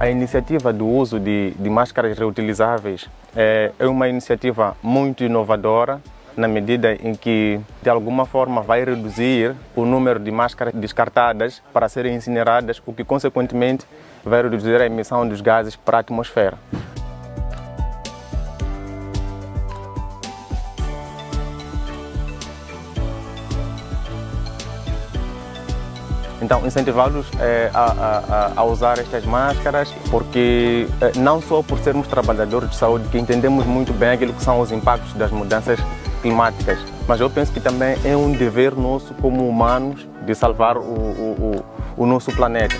A iniciativa do uso de, de máscaras reutilizáveis é, é uma iniciativa muito inovadora na medida em que, de alguma forma, vai reduzir o número de máscaras descartadas para serem incineradas, o que, consequentemente, vai reduzir a emissão dos gases para a atmosfera. Então, incentivá-los é, a, a, a, usar estas máscaras, porque é, não só por sermos trabalhadores de saúde, que entendemos muito bem aquilo que são os impactos das mudanças climáticas, mas eu penso que também é um dever nosso como humanos de salvar o, o, o, o nosso planeta.